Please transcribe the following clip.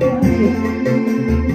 了解。